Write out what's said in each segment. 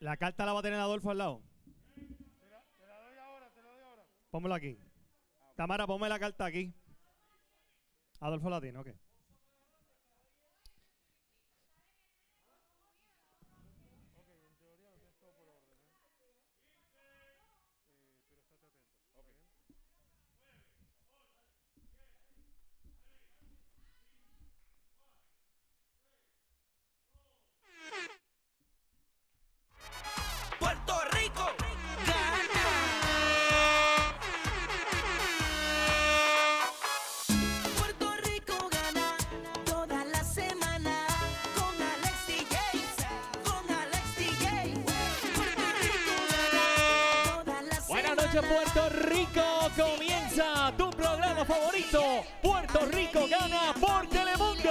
La carta la va a tener Adolfo al lado. Pónmelo aquí. Tamara, ponme la carta aquí. Adolfo la tiene, ok. Puerto Rico, comienza tu programa favorito, Puerto Rico gana por Telemundo.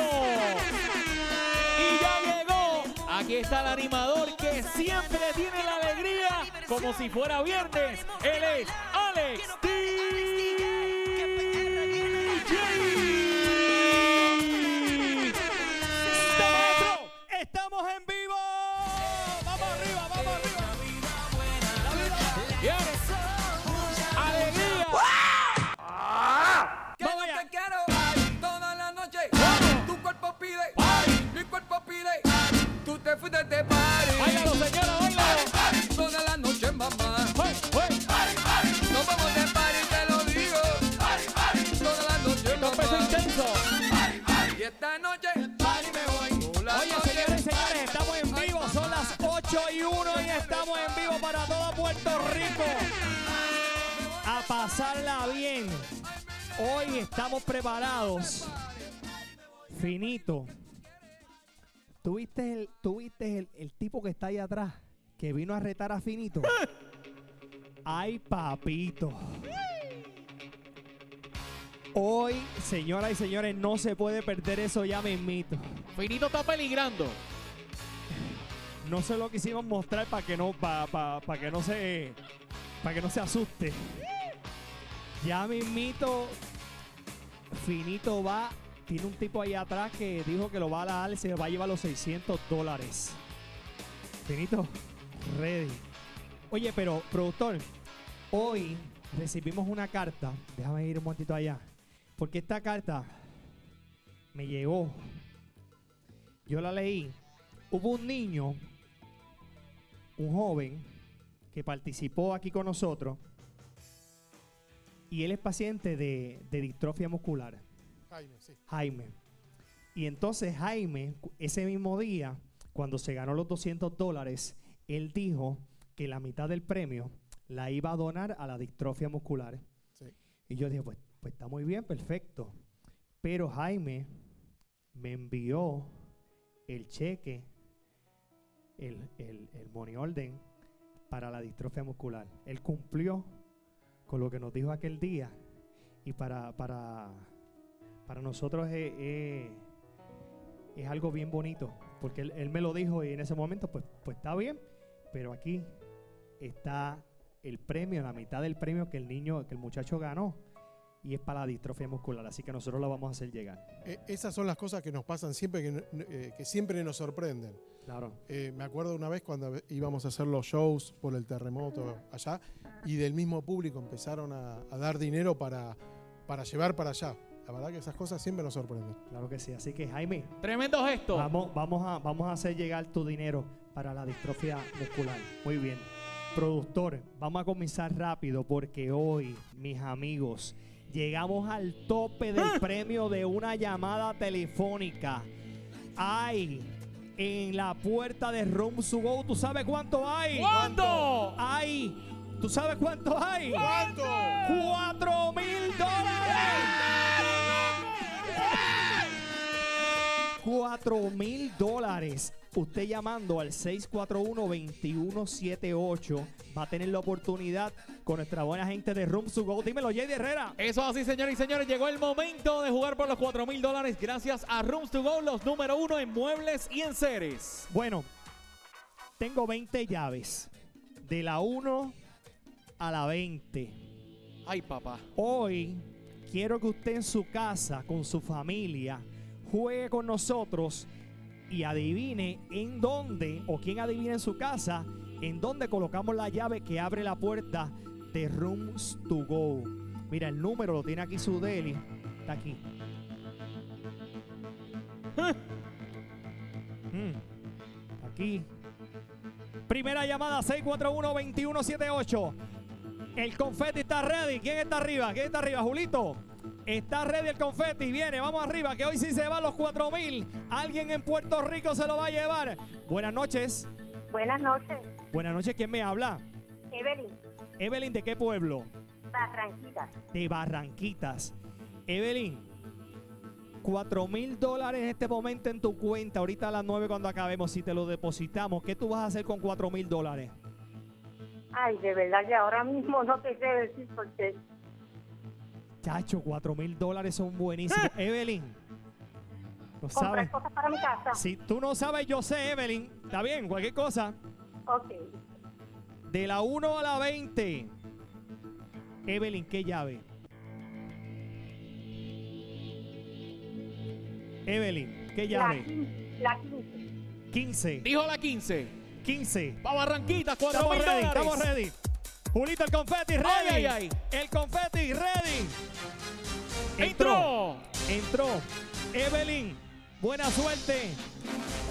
Y ya llegó, aquí está el animador que siempre tiene la alegría como si fuera viernes, él es Alex DJ. Hoy estamos preparados. Finito. ¿Tuviste el, tuviste el, el tipo que está ahí atrás? Que vino a retar a Finito. Ay, papito. Hoy, señoras y señores, no se puede perder eso ya mismito. Finito está peligrando. No se lo quisimos mostrar para que no para que no se para que no se asuste. Ya mismito Finito va tiene un tipo ahí atrás que dijo que lo va a dar se va a llevar los 600 dólares. Finito, ready. Oye, pero productor, hoy recibimos una carta. Déjame ir un momentito allá. Porque esta carta me llegó. Yo la leí. Hubo un niño, un joven, que participó aquí con nosotros. Y él es paciente de, de distrofia muscular. Jaime, sí. Jaime. Y entonces Jaime, ese mismo día, cuando se ganó los 200 dólares, él dijo que la mitad del premio la iba a donar a la distrofia muscular. Sí. Y yo dije, pues, pues está muy bien, perfecto. Pero Jaime me envió el cheque, el, el, el money order para la distrofia muscular. Él cumplió con lo que nos dijo aquel día. Y para, para, para nosotros es, es- algo bien bonito. Porque él, él me lo dijo y en ese momento, pues, pues está bien. Pero aquí está el premio, la mitad del premio que el niño, que el muchacho ganó. Y es para la distrofia muscular. Así que nosotros lo vamos a hacer llegar. Eh, esas son las cosas que nos pasan siempre, que, eh, que siempre nos sorprenden. Claro. Eh, me acuerdo una vez cuando íbamos a hacer los shows por el terremoto allá y del mismo público empezaron a, a dar dinero para, para llevar para allá. La verdad que esas cosas siempre nos sorprenden. Claro que sí. Así que Jaime, Tremendo gesto. Vamos, vamos, a, vamos a hacer llegar tu dinero para la distrofia muscular. Muy bien. Productor, vamos a comenzar rápido porque hoy, mis amigos, llegamos al tope del premio de una llamada telefónica. Hay en la puerta de Room Go, ¿tú sabes cuánto hay? ¿Cuánto? Hay. ¿Tú sabes cuánto hay? ¿Cuánto? ¡Cuatro mil 4 mil dólares. Usted llamando al 641-2178 va a tener la oportunidad con nuestra buena gente de Room to Go. Dímelo, Jay Herrera. Eso así, señores y señores. Llegó el momento de jugar por los 4 mil dólares gracias a Rooms to Go, los número uno en muebles y en seres. Bueno, tengo 20 llaves. De la 1 a la 20. Ay, papá. Hoy quiero que usted en su casa, con su familia, juegue con nosotros y adivine en dónde, o quién adivina en su casa, en dónde colocamos la llave que abre la puerta de Rooms to Go. Mira, el número lo tiene aquí su deli. Está aquí. Mm, Aquí. Primera llamada 641-2178. El confeti está ready. ¿Quién está arriba? ¿Quién está arriba? Julito. Está ready el confeti. Viene, vamos arriba, que hoy sí se van los 4000. Alguien en Puerto Rico se lo va a llevar. Buenas noches. Buenas noches, Buenas noches, ¿quién me habla? Evelyn, Evelyn, ¿de qué pueblo? Barranquita. De Barranquitas. Evelyn, 4 mil dólares en este momento en tu cuenta. Ahorita a las 9 cuando acabemos, si te lo depositamos, ¿qué tú vas a hacer con 4 mil dólares? Ay, de verdad que ahora mismo no te sé decir porque Chacho, 4 mil dólares son buenísimos. Evelyn, ¿no sabes? comprar cosas para mi casa. Si tú no sabes, yo sé, Evelyn. Está bien, cualquier cosa. Ok, De la 1 a la 20. Evelyn, ¿qué llave? Evelyn, ¿qué la, llave? la 15. 15. Dijo la 15. 15. Pa' Barranquitas, 4 Estamos mil ready, dólares. estamos ready. Julito, el confeti ready. Ay, ay, ay. El confeti ready. Entró. Entró. Evelyn, buena suerte.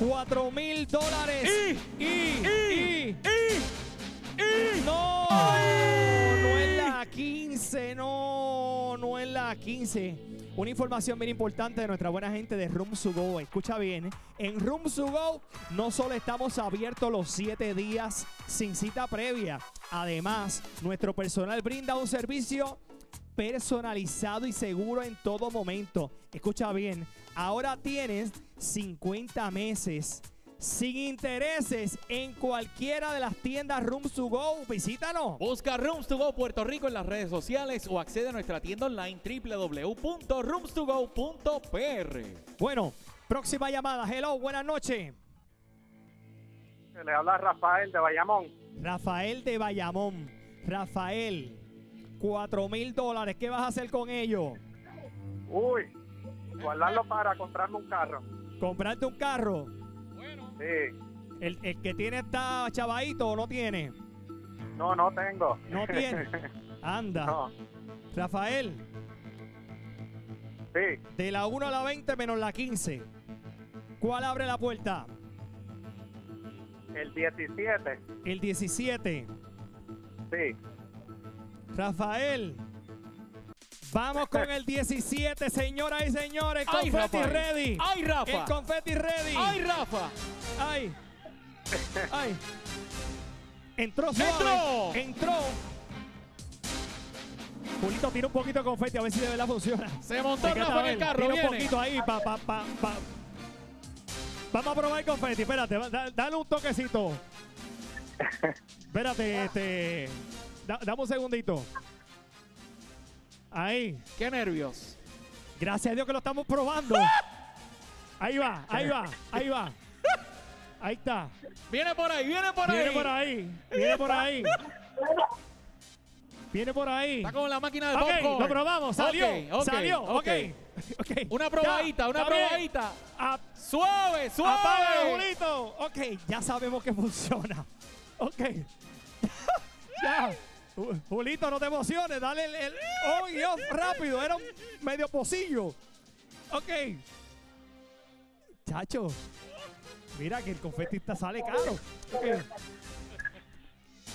4 mil dólares. Y, y, y, y, y. No, no es la 15, no, no es la 15. Una información bien importante de nuestra buena gente de Room to Go. Escucha bien, en Room to Go no solo estamos abiertos los 7 días sin cita previa. Además, nuestro personal brinda un servicio personalizado y seguro en todo momento. Escucha bien, ahora tienes 50 meses sin intereses en cualquiera de las tiendas Rooms to Go. Visítanos. Busca Rooms to Go Puerto Rico en las redes sociales o accede a nuestra tienda online www.roomstogo.pr. Bueno, próxima llamada. Hello, buenas noches. Le habla Rafael de Bayamón. Rafael de Bayamón. Rafael, 4 mil dólares. ¿Qué vas a hacer con ellos? Uy, guardarlo para comprarme un carro. ¿Comprarte un carro? Sí. ¿El, el que tiene está chavadito o no tiene? No, no tengo. No tiene. Anda. no. Rafael, Sí, de la 1 a la 20 menos la 15. ¿Cuál abre la puerta? el 17. El 17. Sí. Rafael. Vamos con el 17, señoras y señores. ¡Ay, Confetti Rafael! ready. ¡Ay, Rafa! El confetti ready. ¡Ay, Rafa! Ay. Ay. Entró suave. ¡Entró! Entró. Julito, tira un poquito de confeti a ver si de verdad funciona. Se montó Rafa en el carro, Tira viene. un poquito ahí pa, pa, pa, pa. Vamos a probar el confeti. Espérate, da- dale un toquecito. Espérate, este. da- dame un segundito. Ahí. ¡Qué nervios! Gracias a Dios que lo estamos probando. Ahí va, ahí va, ahí va. Ahí está. Viene por ahí, viene por Viene ahí. por ahí. Viene por ahí. Viene por ahí. Está con la máquina de Ok, popcorn. lo probamos. Salió. Ok, ok, salió. Ok. Una Ya, probadita, una probadita. A- Suave, suave. Apaga, Julito. Ok, ya sabemos que funciona. Ok. ya. Ju- Julito, no te emociones. Dale el, el y off rápido. Era un medio pocillo. Ok. Chacho. Mira que el confetista sale caro. Ok.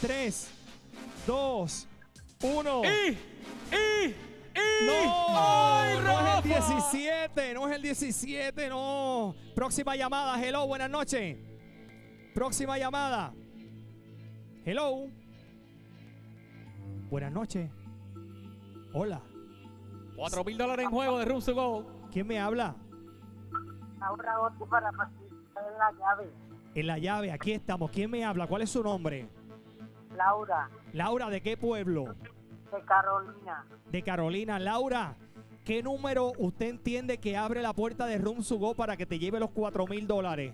Tres, dos, uno. ¡Y! ¡Y! ¡Y! No, ¡Ay, no es el 17, no es el 17, no. Próxima llamada, hello, buenas noches. Próxima llamada. Hello. Buenas noches. Hola. 4 mil dólares en juego de Rooms to Go. ¿Quién me habla? Ahora otro para en la llave. En la llave, aquí estamos. ¿Quién me habla? ¿Cuál es su nombre? Laura, Laura, ¿de qué pueblo? de Carolina. De Carolina. Laura, ¿qué número usted entiende que abre la puerta de Room to Go para que te lleve los 4 mil dólares?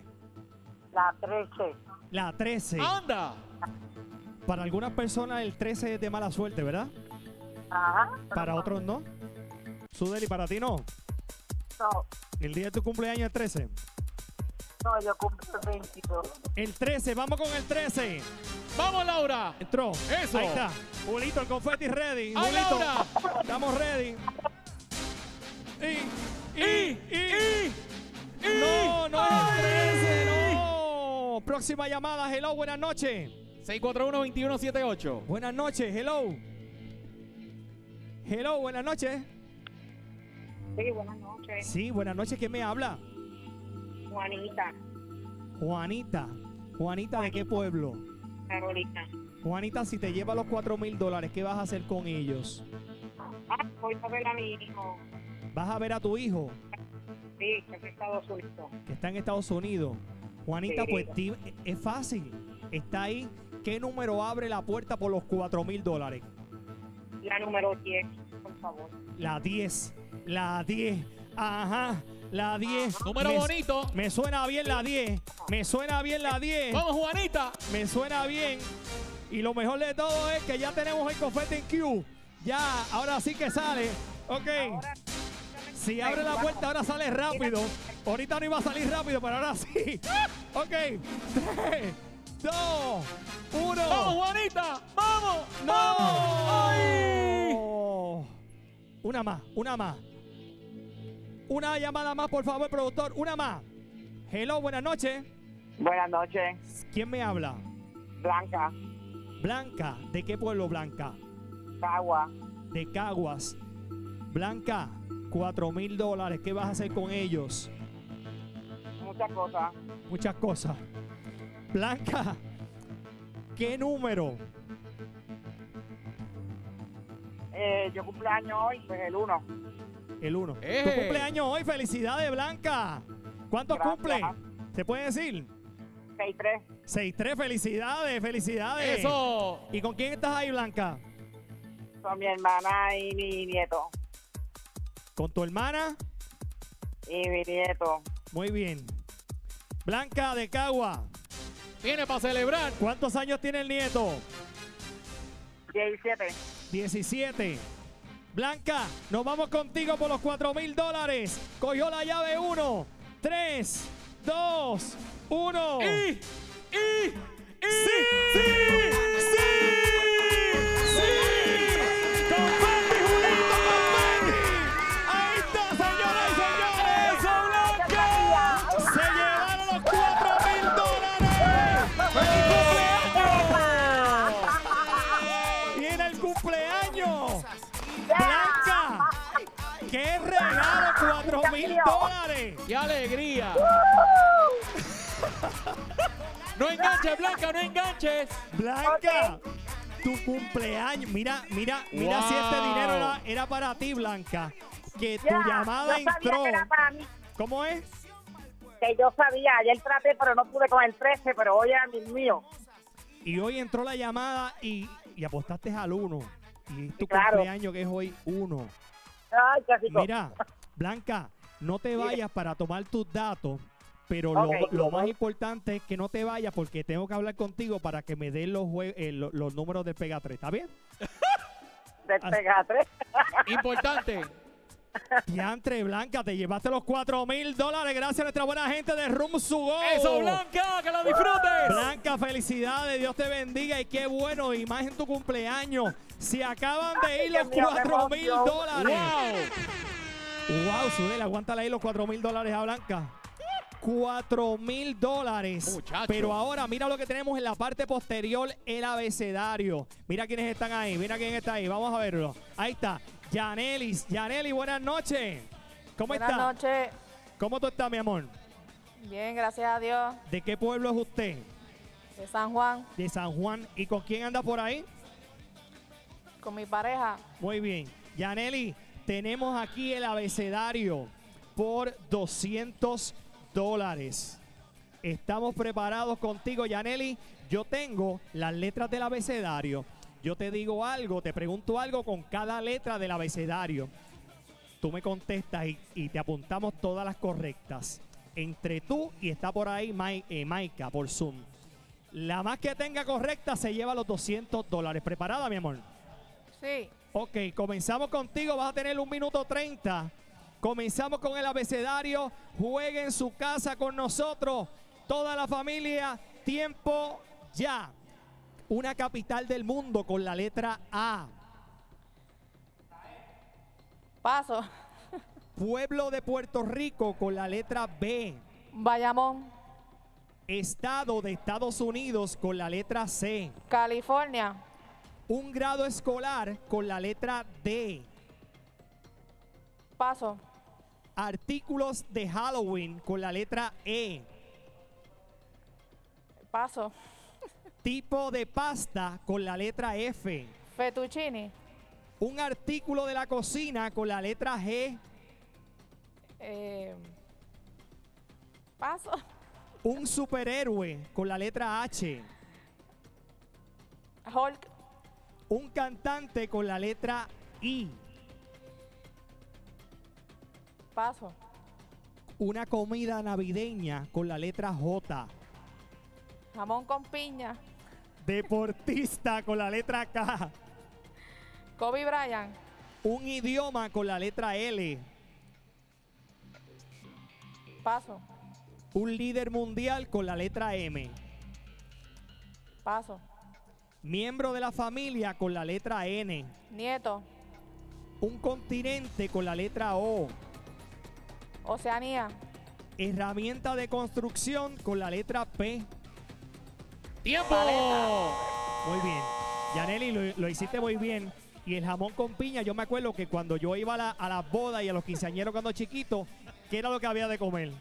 La 13. La 13. ¡Anda! Para algunas personas el 13 es de mala suerte, ¿verdad? Ajá. Para otros no. Sudeli, para ti no. No, El día de tu cumpleaños es 13. No, yo cumplo el 22. El 13, vamos con el 13. ¡Vamos, Laura! Entró. Eso. Ahí está. Julito, el confeti ready. ¡Ay, Julito. Laura! Estamos ready. Y, ¡Y! ¡Y! ¡Y! No, no es el 13, no. Próxima llamada. Hello, buenas noches. 641-2178. Buenas noches, hello. Hello, buenas noches. Sí, buenas noches. Sí, buenas noches. ¿Quién me habla? Juanita, Juanita. Juanita, ¿de qué pueblo? Carolina. Juanita, si te lleva los 4 mil dólares, ¿qué vas a hacer con ellos? Ah, voy a ver a mi hijo. ¿Vas a ver a tu hijo Sí, que es de Estados Unidos. que está en Estados Unidos? Juanita, Sí. pues es fácil. Está ahí. ¿Qué número abre la puerta por los 4 mil dólares? La número 10, por favor. La 10. La 10. Ajá. La 10. Número Me- bonito. Me suena bien la 10. Me suena bien la 10. ¡Vamos, Juanita! Me suena bien. Y lo mejor de todo es que ya tenemos el confeti en Q. Ya, ahora sí que sale. Ok. Si abre la puerta, ahora sale rápido. Ahorita no iba a salir rápido, pero ahora sí. Ok. 3, 2, 1. ¡Vamos, Juanita! ¡Vamos! ¡No! ¡Ay! Una más, una más. Una llamada más, por favor, productor. Una más. Hello, buenas noches. Buenas noches, ¿Quién me habla? Blanca, Blanca. ¿De qué pueblo, Blanca? Cagua. De Caguas. Blanca, 4 mil dólares. ¿Qué vas a hacer con ellos? Muchas cosas. Muchas cosas. Blanca, ¿qué número? Eh, yo cumpleaños hoy, pues el 1. El 1. ¡Eh! Tu cumpleaños hoy. Felicidades, Blanca. ¿Cuántos Gracias. cumple? ¿Se puede decir? 6-3. 6-3, felicidades, felicidades. ¡Eso! ¿Y con quién estás ahí, Blanca? Son mi hermana y mi nieto. ¿Con tu hermana? Y mi nieto. Muy bien. Blanca de Cagua, Viene para celebrar. ¿cuántos años tiene el nieto? 17. 17. Blanca, nos vamos contigo por los 4 mil dólares. Cogió la llave 1, 3, 2, 1. ¡Y! ¡Y! ¡Y! ¡Sí! ¡Sí! ¡Sí! ¡Blanca! ¡Qué regalo! ¡4 mil dólares! ¡Qué alegría! No enganches, Blanca, no enganches. Blanca, tu cumpleaños. Mira, mira, mira si este dinero era, era para ti, Blanca. Que tu Ya, llamada yo sabía entró. que era para mí. ¿Cómo es? Que yo sabía, ayer traté, pero no pude con el 13, pero hoy era mi mío. Y hoy entró la llamada y, y apostaste al 1. Y es tu Claro. cumpleaños que es hoy 1. Ay, qué rico. Mira, Blanca, no te vayas para tomar tus datos, pero lo- lo, más importante es que no te vayas porque tengo que hablar contigo para que me den los, eh, lo- los números del Pega 3. ¿Está bien? Del Pegatre. Importante. Diantre, Blanca, te llevaste los 4 mil dólares gracias a nuestra buena gente de Room Sugo. ¡Eso, Blanca! ¡Que lo disfrutes! Blanca, felicidades, Dios te bendiga y qué bueno, y más en tu cumpleaños. Se acaban de ir los Dios mío, qué 4 mil dólares. ¡Wow! Wow, Sudel, aguántale ahí los 4 mil dólares a Blanca. 4 mil dólares. Pero ahora mira lo que tenemos en la parte posterior, el abecedario. Mira quiénes están ahí, mira quién está ahí. Vamos a verlo. Ahí está. Yanelis. Yaneli, buenas noches. ¿Cómo Buenas está? noches. ¿Cómo tú estás, mi amor? Bien, gracias a Dios. ¿De qué pueblo es usted? De San Juan, De San Juan. ¿Y con quién anda por ahí? con mi pareja. Muy bien. Yaneli, tenemos aquí el abecedario por 200 dólares. Estamos preparados contigo, Yaneli. Yo tengo las letras del abecedario. Yo te digo algo, te pregunto algo con cada letra del abecedario. Tú me contestas y, y te apuntamos todas las correctas. Entre tú y está por ahí eh, Maika por Zoom. La más que tenga correcta se lleva los 200 dólares. ¿Preparada, mi amor? Sí, Ok, comenzamos contigo. Vas a tener un minuto 30 Comenzamos con el abecedario. Juegue en su casa con nosotros. Toda la familia. Tiempo ya. Una capital del mundo con la letra A. Paso. Pueblo de Puerto Rico con la letra B. Bayamón. Estado de Estados Unidos con la letra C. California. Un grado escolar con la letra D. Paso. Artículos de Halloween con la letra E. Paso. Tipo de pasta con la letra F. Fettuccini. Un artículo de la cocina con la letra G. Eh, paso. Un superhéroe con la letra H. Hulk. Un cantante con la letra I. Paso. Una comida navideña con la letra J. Jamón con piña. Deportista con la letra K. Kobe Bryant. Un idioma con la letra L. Paso. Un líder mundial con la letra M. Paso. Miembro de la familia con la letra N. Nieto. Un continente con la letra O. Oceanía. Herramienta de construcción con la letra P. ¡Tiempo! Muy bien. Yaneli, lo, lo hiciste muy bien. Y el jamón con piña, yo me acuerdo que cuando yo iba a, la- a las bodas y a los quinceañeros cuando chiquito, ¿qué era lo que había de comer?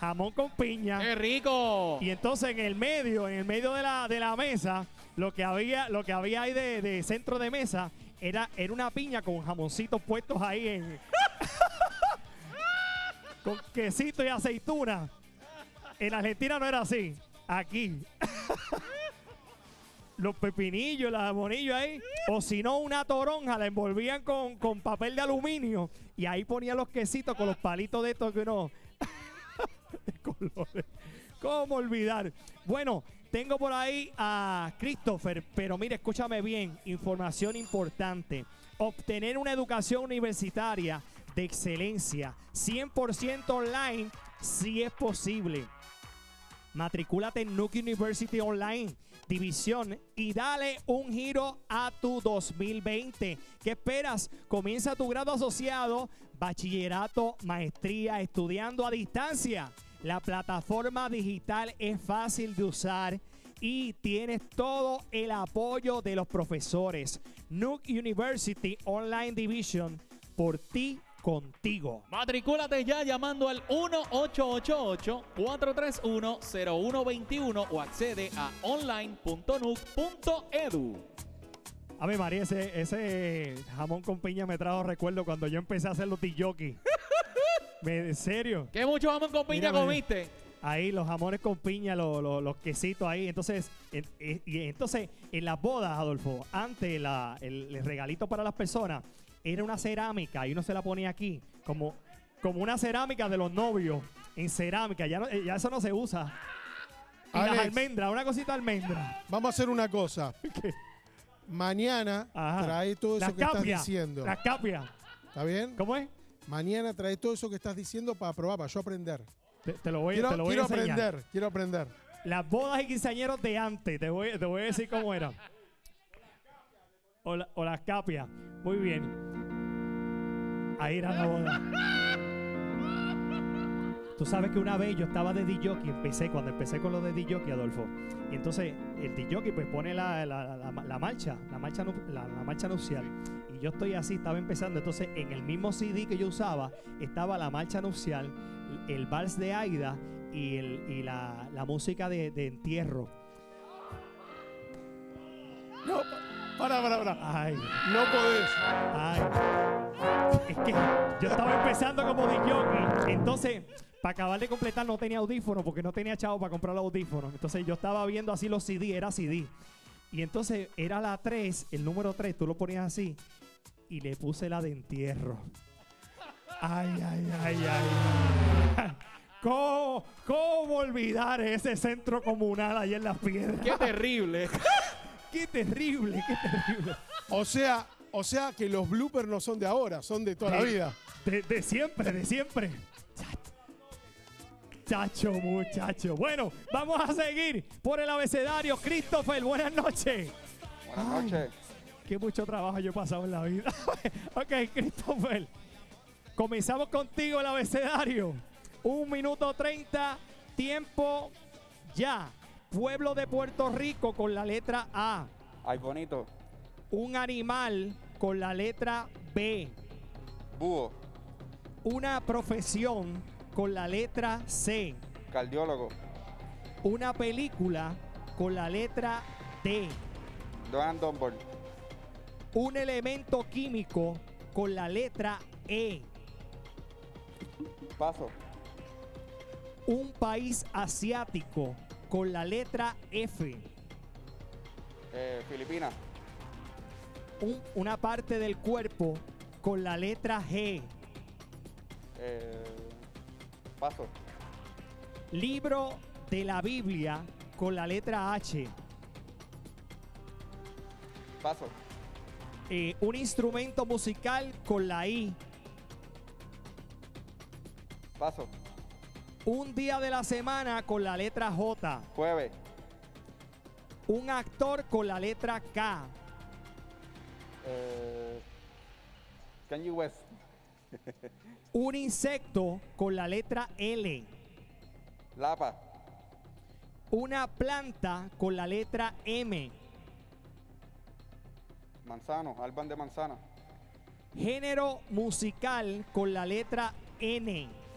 Jamón con piña. ¡Qué rico! Y entonces en el medio, en el medio de la, de la mesa, lo que había, lo que había ahí de, de centro de mesa era, era una piña con jamoncitos puestos ahí en. con quesito y aceituna. En Argentina no era así. Aquí. Los pepinillos, los jamonillos ahí. O si no, una toronja la envolvían con, con papel de aluminio. Y ahí ponían los quesitos con los palitos de estos que uno. de colores. ¿Cómo olvidar? Bueno, tengo por ahí a Christopher, pero mire, escúchame bien, información importante. Obtener una educación universitaria de excelencia, 100% online, si es posible. Matricúlate en Nuke University Online, división, y dale un giro a tu 2020. ¿Qué esperas? Comienza tu grado asociado, bachillerato, maestría, estudiando a distancia. La plataforma digital es fácil de usar y tienes todo el apoyo de los profesores. Nuke University Online Division, por ti, contigo. Matricúlate ya llamando al 1888-431-0121 o accede a online.nuc.edu. A ver, María, ese, ese jamón con piña me trajo recuerdo cuando yo empecé a hacer los tijoki. ¿En serio? ¿Qué mucho jamón con piña Mírame. comiste? Ahí los jamones con piña, lo- lo- los quesitos ahí. Entonces, en, en- y entonces, en las bodas, Adolfo, antes la- el, el regalito para las personas era una cerámica y uno se la ponía aquí, como, como una cerámica de los novios, en cerámica. Ya, no- eh, ya eso no se usa. Y las almendras, una cosita almendra. Vamos a hacer una cosa. ¿Qué? Mañana Ajá. trae todo eso Las que estás diciendo. Las capias. ¿Está bien? ¿Cómo es? Mañana trae todo eso que estás diciendo para probar, para yo aprender. Te, te lo voy, Quiero, te lo voy quiero a enseñar. aprender, quiero aprender. Las bodas y quinceañeros de antes, te voy, te voy a decir cómo era. O, la- o las capias. Muy bien. Ahí era la boda. Tú sabes que una vez yo estaba de DJ, empecé, cuando empecé con lo de DJ, Adolfo. Y entonces el DJ pues pone la, la- la- marcha, la marcha, la, marcha nupcial. Y yo estoy así, estaba empezando. Entonces en el mismo CD que yo usaba estaba la marcha nupcial, el vals de Aida y, el, y la, la música de, de entierro. No, para, para, para. Ay, No podés. ay. Es que yo estaba empezando como DJ. Entonces, para acabar de completar, no tenía audífono porque no tenía chavo para comprar los audífonos. Entonces, yo estaba viendo así los CD, era CD. Y entonces, era la 3, el número 3, tú lo ponías así. Y le puse la de entierro. Ay, ay, ay, ay. ¿Cómo, ¿Cómo olvidar ese centro comunal ahí en las piedras? ¡Qué terrible! ¡Qué terrible, qué terrible! O sea, O sea que los bloopers no son de ahora, son de toda la vida. De, de siempre, de siempre. Chacho, muchacho. Bueno, vamos a seguir por el abecedario. Christopher, buenas noches. Buenas noches. Qué mucho trabajo yo he pasado en la vida. ok, Christopher. Comenzamos contigo el abecedario. Un minuto treinta. Tiempo ya. Pueblo de Puerto Rico con la letra A. Ay, bonito. Un animal con la letra B. Búho. Una profesión con la letra C. Cardiólogo. Una película con la letra D. Donald Dumbledore. Un elemento químico con la letra E. Paso. Un país asiático con la letra F. Eh, Filipinas. Un- una parte del cuerpo con la letra G. Eh, paso. Libro de la Biblia con la letra H. Paso. Eh, un instrumento musical con la I. Paso. Un día de la semana con la letra J. Jueves. Un actor con la letra K. Eh, Kanye West. Un insecto con la letra L. Lapa. Una planta con la letra M. Manzano. Alban de manzana. Género musical con la letra N.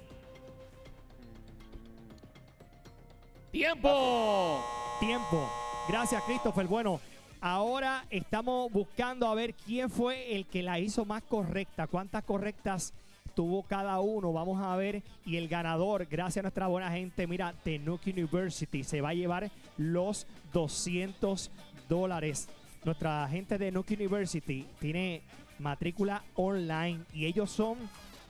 ¡Tiempo! Tiempo. Gracias, Christopher. Bueno, ahora estamos buscando a ver quién fue el que la hizo más correcta. ¿Cuántas correctas tuvo cada uno? Vamos a ver. Y el ganador, gracias a nuestra buena gente, mira, Nuke University, se va a llevar los 200 dólares. Nuestra gente de Nuke University tiene matrícula online y ellos son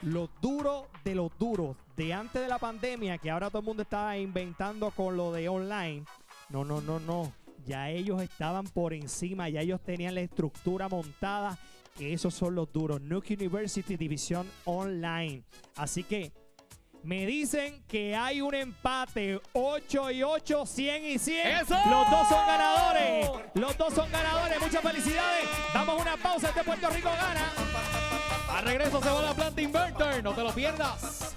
los duros de los duros. De antes de la pandemia, que ahora todo el mundo estaba inventando con lo de online. No, no, no, no. Ya ellos estaban por encima, ya ellos tenían la estructura montada. Que esos son los duros. Nuke University División Online. Así que me dicen que hay un empate. 8 y 8, 100 y 100. ¡Eso! Los dos son ganadores. Los dos son ganadores. Muchas felicidades. Damos una pausa. Este Puerto Rico gana. A regreso se va la planta inverter, no te lo pierdas.